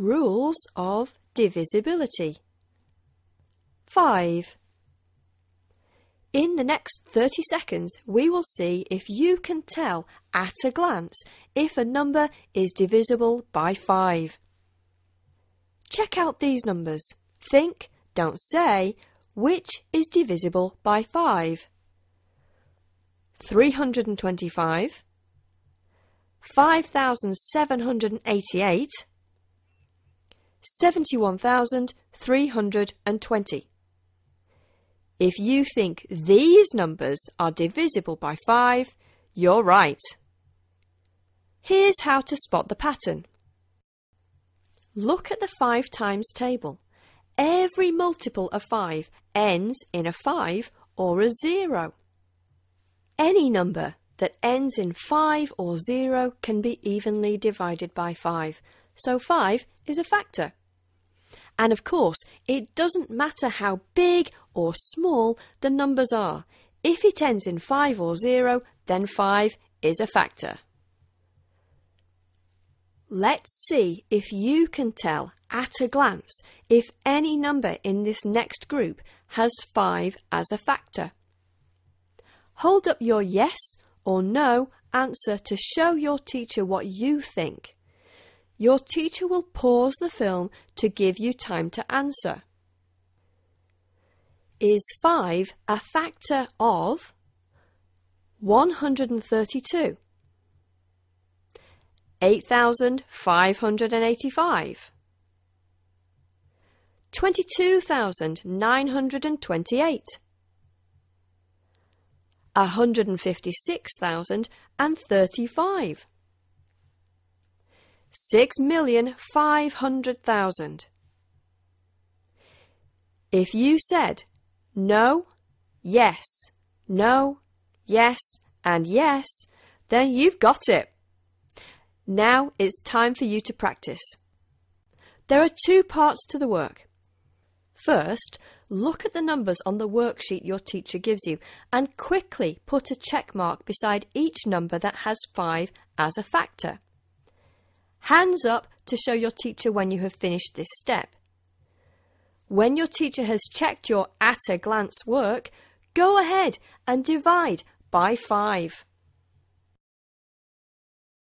Rules of divisibility. 5. In the next 30 seconds, we will see if you can tell at a glance if a number is divisible by 5. Check out these numbers. Think, don't say, which is divisible by 5? 325, 5,788, 71,320. If you think these numbers are divisible by 5, you're right. Here's how to spot the pattern. Look at the 5 times table. Every multiple of 5 ends in a 5 or a 0. Any number that ends in 5 or 0 can be evenly divided by 5, so 5 is a factor. And of course, it doesn't matter how big or small the numbers are. If it ends in 5 or 0, then 5 is a factor. Let's see if you can tell at a glance if any number in this next group has 5 as a factor. Hold up your yes or no answer to show your teacher what you think. Your teacher will pause the film to give you time to answer. Is 5 a factor of 132? 8,585 22,928 156,035 Six million five hundred thousand. If you said no, yes, no, yes, and yes, then you've got it. Now it's time for you to practice. There are two parts to the work. First, look at the numbers on the worksheet your teacher gives you and quickly put a check mark beside each number that has 5 as a factor. Hands up to show your teacher when you have finished this step. When your teacher has checked your at a glance work, go ahead and divide by 5.